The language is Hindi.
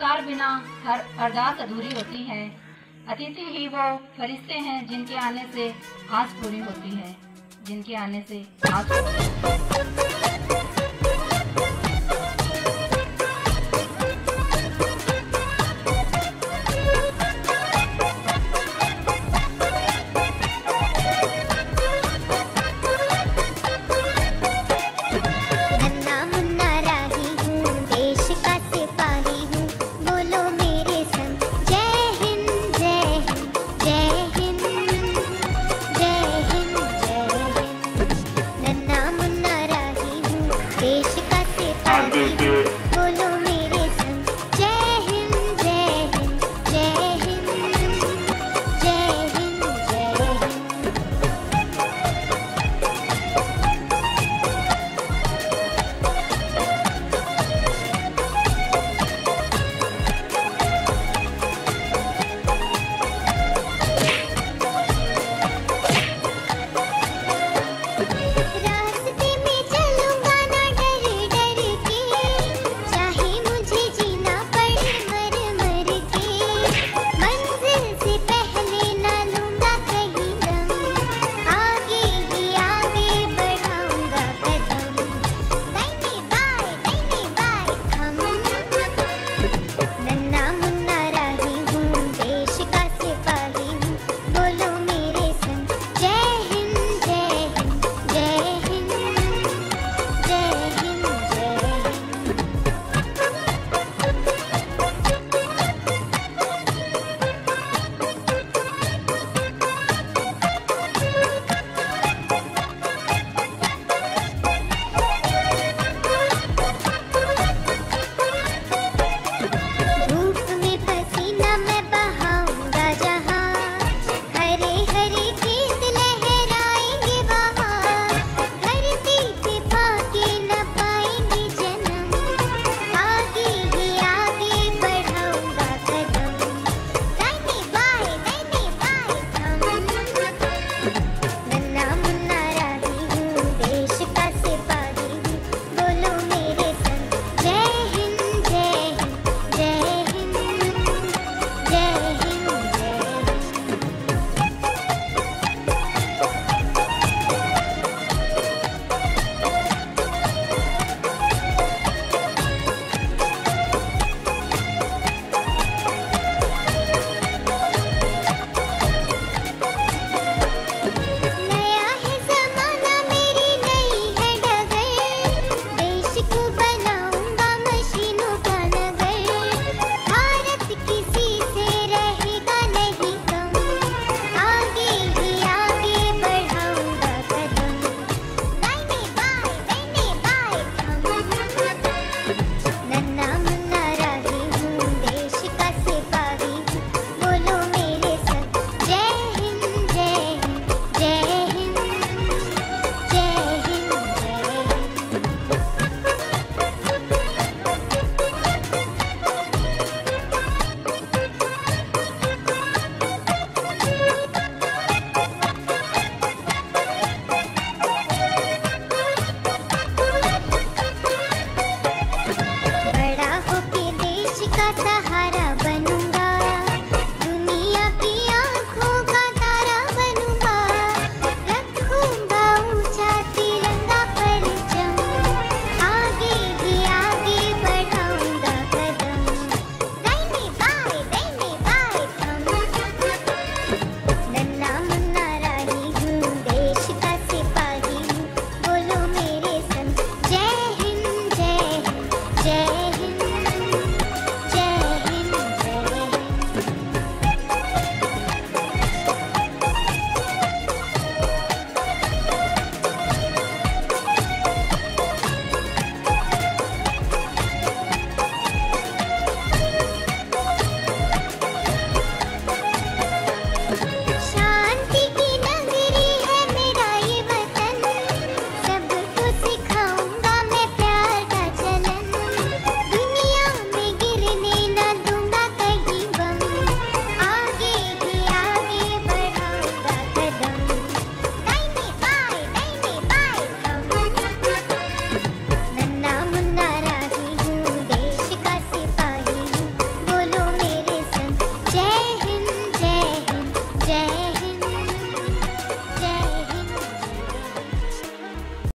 सत्कार बिना हर अरदास अधूरी होती है। अतिथि ही वो फरिश्ते हैं जिनके आने से आस पूरी होती है, जिनके आने से आस पूरी